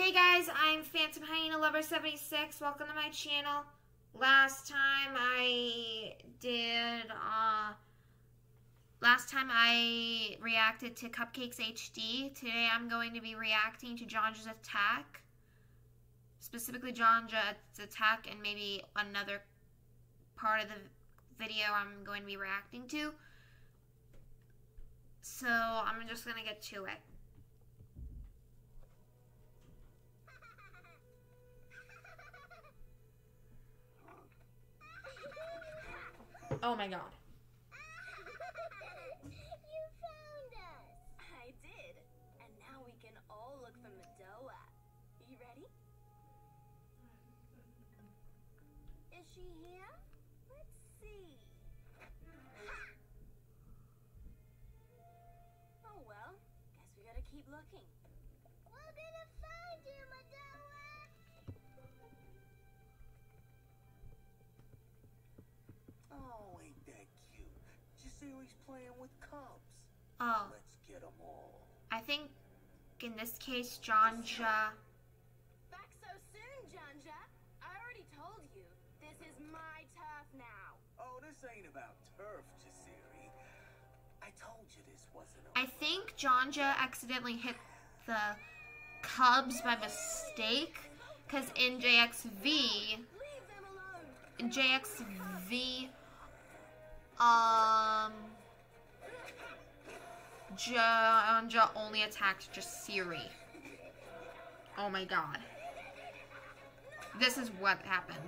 Hey guys, I'm Phantom Hyena Lover 76. Welcome to my channel. Last time I did uh last time I reacted to Cupcakes HD. Today I'm going to be reacting to Janja's attack. Specifically Janja's attack and maybe another part of the video I'm going to be reacting to. So I'm just gonna get to it. Oh my god. you found us. I did. And now we can all look for Madoa. You ready? Is she here? Let's see. Oh well, guess we gotta keep looking. Jasiri's playing with cubs. Oh, Let's get 'em all. I think in this case Janja Back so soon, Janja. I already told you. This is my turf now. Oh, this ain't about turf, Jasiri. I told you this wasn't I think Janja accidentally hit the Cubs by mistake because in JXV Leave them alone. in JXV um Janja only attacked Jasiri. Oh my god. This is what happened.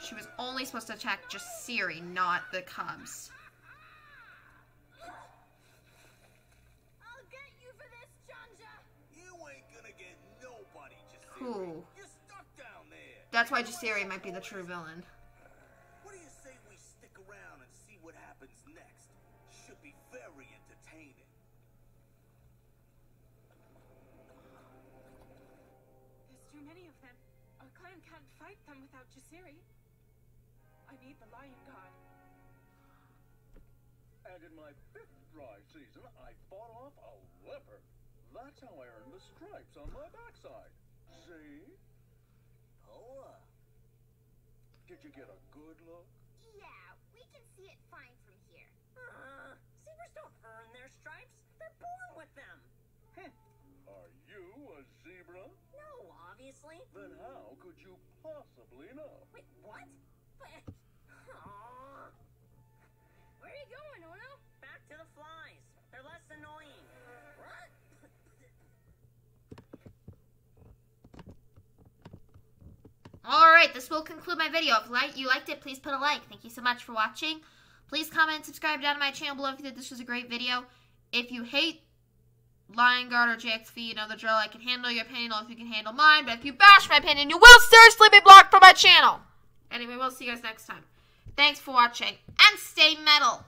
She was only supposed to attack Jasiri, not the Cubs. I'll get you for this, Janja. You ain't gonna get nobody, Jasiri. Who? You're stuck down there. That's why Jasiri might be the true villain. Happens next? Should be very entertaining. There's too many of them. Our clan can't fight them without Jasiri. I need the Lion Guard. And in my fifth dry season, I fought off a leopard. That's how I earned the stripes on my backside. See? Poa. Did you get a good look? Yeah, we can see it fine from here. Uh, zebras don't earn their stripes. They're born with them. Are you a zebra? No, obviously. Then how could you possibly know? Wait, what? But, Aw. Where are you going, Ono? Back to the flies. They're less annoying. What? Alright, this will conclude my video. If like, you liked it, please put a like. Thank you so much for watching. Please comment and subscribe down to my channel below if you think this was a great video. If you hate Lion Guard or JXV, you know the drill. I can handle your opinion if you can handle mine. But if you bash my opinion, you will seriously be blocked from my channel. Anyway, we'll see you guys next time. Thanks for watching. And stay metal.